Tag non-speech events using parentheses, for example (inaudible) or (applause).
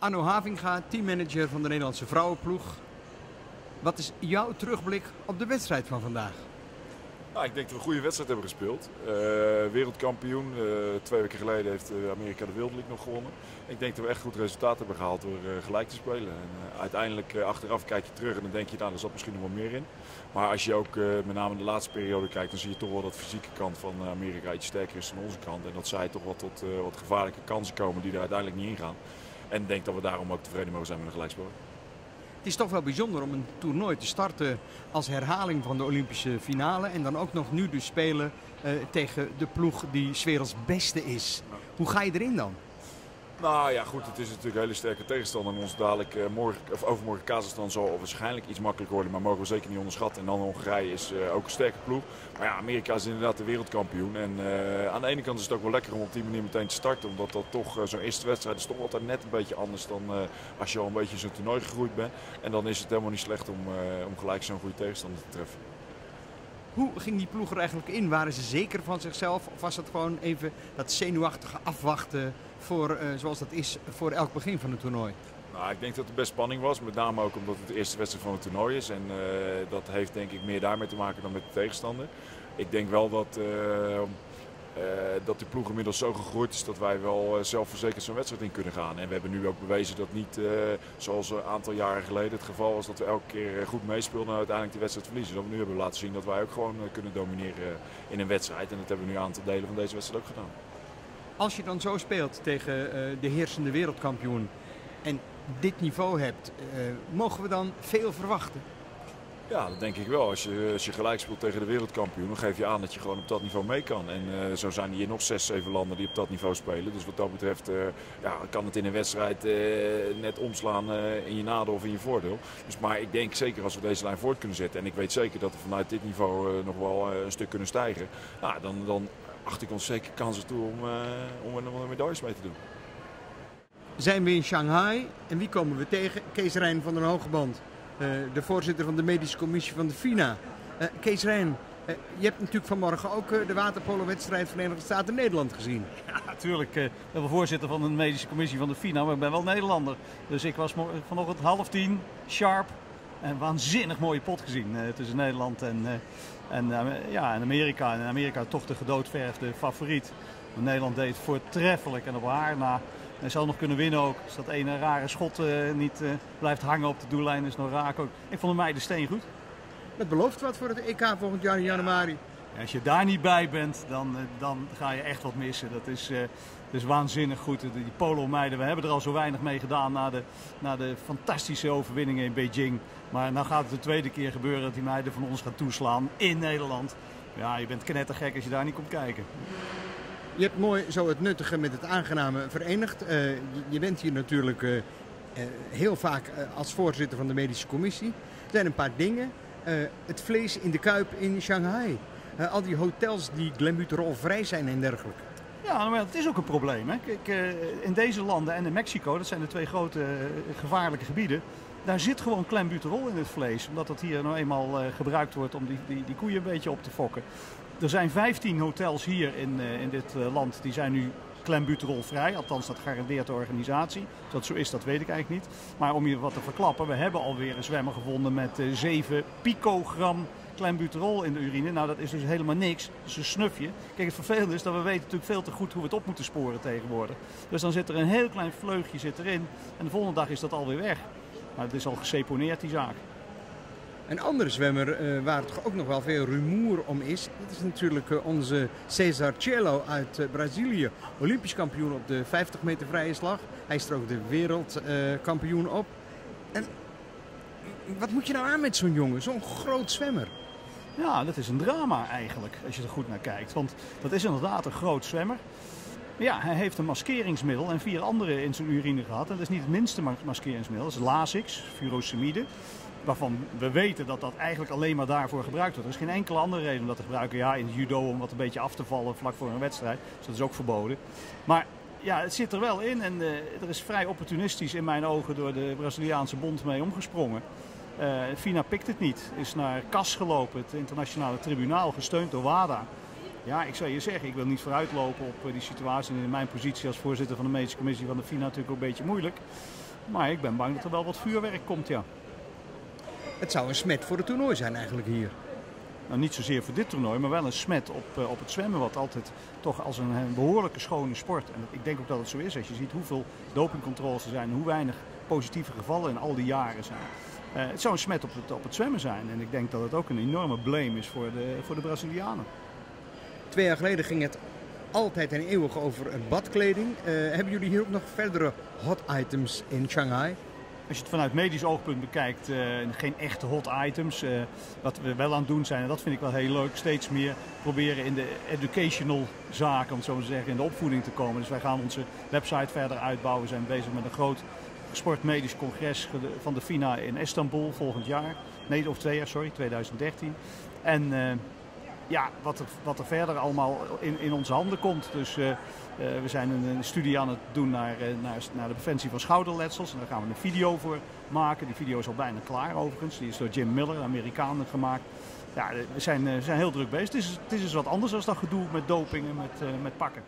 Arno Havinga, teammanager van de Nederlandse vrouwenploeg. Wat is jouw terugblik op de wedstrijd van vandaag? Nou, ik denk dat we een goede wedstrijd hebben gespeeld. Uh, wereldkampioen. Uh, twee weken geleden heeft Amerika de World League nog gewonnen. Ik denk dat we echt goed resultaat hebben gehaald door gelijk te spelen. En, uiteindelijk achteraf kijk je terug en dan denk je, nou, er zat misschien nog wel meer in. Maar als je ook met name de laatste periode kijkt, dan zie je toch wel dat de fysieke kant van Amerika iets sterker is dan onze kant. En dat zij toch wel tot wat gevaarlijke kansen komen die er uiteindelijk niet in gaan. En ik denk dat we daarom ook tevreden mogen zijn met een gelijkspel. Het is toch wel bijzonder om een toernooi te starten als herhaling van de Olympische finale. En dan ook nog nu dus spelen uh, tegen de ploeg die 's werelds beste is. Hoe ga je erin dan? Nou ja, goed, het is natuurlijk een hele sterke tegenstander. En ons dadelijk uh, morgen, of overmorgen Kazachstan zal waarschijnlijk iets makkelijker worden. Maar mogen we zeker niet onderschatten. En dan Hongarije is uh, ook een sterke ploeg. Maar ja, Amerika is inderdaad de wereldkampioen. En uh, aan de ene kant is het ook wel lekker om op die manier meteen te starten. Omdat dat toch, zo'n eerste wedstrijd is toch altijd net een beetje anders dan als je al een beetje zo'n toernooi gegroeid bent. En dan is het helemaal niet slecht om, om gelijk zo'n goede tegenstander te treffen. Hoe ging die ploeg er eigenlijk in? Waren ze zeker van zichzelf? Of was het gewoon even dat zenuwachtige afwachten voor, uh, zoals dat is voor elk begin van het toernooi? Nou, ik denk dat er best spanning was. Met name ook omdat het de eerste wedstrijd van het toernooi is. En uh, dat heeft denk ik meer daarmee te maken dan met de tegenstander. Ik denk wel dat... Uh, dat de ploeg inmiddels zo gegroeid is dat wij wel uh, zelfverzekerd zo'n wedstrijd in kunnen gaan. En we hebben nu ook bewezen dat niet uh, zoals een aantal jaren geleden het geval was dat we elke keer goed meespeelden en uiteindelijk de wedstrijd verliezen. Dat we nu hebben laten zien dat wij ook gewoon kunnen domineren in een wedstrijd. En dat hebben we nu een aantal delen van deze wedstrijd ook gedaan. Als je dan zo speelt tegen de heersende wereldkampioen en dit niveau hebt, mogen we dan veel verwachten? Ja, dat denk ik wel. Als je, als je gelijk speelt tegen de wereldkampioen, dan geef je aan dat je gewoon op dat niveau mee kan. En uh, zo zijn hier nog zes, zeven landen die op dat niveau spelen. Dus wat dat betreft uh, ja, kan het in een wedstrijd uh, net omslaan in je nadeel of in je voordeel. Dus, maar ik denk zeker als we deze lijn voort kunnen zetten, en ik weet zeker dat we vanuit dit niveau nog wel een stuk kunnen stijgen, nou, dan, dan acht ik ons zeker kansen toe om, om er nog medailles mee te doen. Zijn we in Shanghai en wie komen we tegen? Kees Rijn van den Hogeband. Uh, de voorzitter van de medische commissie van de FINA. Uh, Kees Rijn, uh, je hebt natuurlijk vanmorgen ook de waterpolo-wedstrijd Verenigde Staten-Nederland gezien. (laughs) Ja, natuurlijk. ik ben voorzitter van de medische commissie van de FINA, maar ik ben wel Nederlander. Dus ik was vanochtend half tien, sharp, een waanzinnig mooie pot gezien tussen Nederland en, en, ja, en Amerika. En Amerika toch de gedoodverfde favoriet. Nederland deed voortreffelijk en op haar na hij zal nog kunnen winnen ook. Als dat ene rare schot uh, niet uh, blijft hangen op de doellijn is nog raak ook. Ik vond mij de steen goed. Het belooft wat voor het EK volgend jaar in januari. Ja, als je daar niet bij bent, dan, uh, dan ga je echt wat missen. Dat is, dat is waanzinnig goed. Die polo-meiden, we hebben er al zo weinig mee gedaan na de, na de fantastische overwinningen in Beijing. Maar nu gaat het de tweede keer gebeuren dat die meiden van ons gaan toeslaan in Nederland. Ja, je bent knettergek als je daar niet komt kijken. Je hebt mooi zo het nuttige met het aangename verenigd. Uh, je, bent hier natuurlijk uh, uh, heel vaak als voorzitter van de medische commissie. Er zijn een paar dingen. het vlees in de Kuip in Shanghai. al die hotels die glenbuterol vrij zijn en dergelijke. Ja, maar dat is ook een probleem. Hè. In deze landen en in Mexico, dat zijn de twee grote gevaarlijke gebieden, daar zit gewoon klembuterol in het vlees. Omdat dat hier nou eenmaal gebruikt wordt om die, die, die koeien een beetje op te fokken. Er zijn 15 hotels hier in, uh, in dit uh, land die zijn nu klembuterolvrij. Althans, dat garandeert de organisatie. Dat zo is, dat weet ik eigenlijk niet. Maar om je wat te verklappen, we hebben alweer een zwemmer gevonden met uh, 7 picogram klembuterol in de urine. Nou, dat is dus helemaal niks. Dat is een snufje. Kijk, het vervelende is dat we weten natuurlijk veel te goed hoe we het op moeten sporen tegenwoordig. Dus dan zit er een heel klein vleugje zit erin. En de volgende dag is dat alweer weg. Maar het is al geseponeerd, die zaak. Een andere zwemmer uh, waar toch ook nog wel veel rumoer om is, dat is natuurlijk uh, onze Cesar Cielo uit uh, Brazilië. Olympisch kampioen op de 50 meter vrije slag. Hij is er ook de wereldkampioen op. En wat moet je nou aan met zo'n jongen, zo'n groot zwemmer? Ja, dat is een drama eigenlijk, als je er goed naar kijkt. Want dat is inderdaad een groot zwemmer. Ja, hij heeft een maskeringsmiddel en vier andere in zijn urine gehad. En dat is niet het minste maskeringsmiddel, dat is Lasix, furosemide waarvan we weten dat dat eigenlijk alleen maar daarvoor gebruikt wordt. Er is geen enkele andere reden om dat te gebruiken. Ja, in judo om wat een beetje af te vallen vlak voor een wedstrijd. Dus dat is ook verboden. Maar ja, het zit er wel in en uh, er is vrij opportunistisch in mijn ogen door de Braziliaanse bond mee omgesprongen. Uh, FINA pikt het niet, is naar CAS gelopen, het internationale tribunaal, gesteund door WADA. Ja, ik zou je zeggen, ik wil niet vooruitlopen op uh, die situatie. En in mijn positie als voorzitter van de medische commissie van de FINA natuurlijk ook een beetje moeilijk. Maar ik ben bang dat er wel wat vuurwerk komt, ja. Het zou een smet voor het toernooi zijn eigenlijk hier. Nou, niet zozeer voor dit toernooi, maar wel een smet op, uh, op het zwemmen. Wat altijd toch als een, een, behoorlijke schone sport. En ik denk ook dat het zo is als je ziet hoeveel dopingcontroles er zijn. Hoe weinig positieve gevallen in al die jaren zijn. Uh, het zou een smet op het, op het zwemmen zijn. En ik denk dat het ook een enorme blame is voor de, voor de Brazilianen. Twee jaar geleden ging het altijd en eeuwig over badkleding. Uh, hebben jullie hier ook nog verdere hot items in Shanghai? Als je het vanuit medisch oogpunt bekijkt, uh, geen echte hot items. Wat we wel aan het doen zijn, en dat vind ik wel heel leuk, steeds meer proberen in de educational zaken, om het zo te zeggen, in de opvoeding te komen. Dus wij gaan onze website verder uitbouwen. We zijn bezig met een groot sportmedisch congres van de FINA in Istanbul volgend jaar. Nee, of twee jaar, sorry, 2013. En ja, wat er, wat er verder allemaal in, in onze handen komt. Dus uh, uh, we zijn een, studie aan het doen naar, naar, naar de preventie van schouderletsels. En daar gaan we een video voor maken. Die video is al bijna klaar overigens. Die is door Jim Miller, Amerikaan, gemaakt. Ja, we zijn, zijn heel druk bezig. Het is, het is dus wat anders dan dat gedoe met doping en met, met pakken.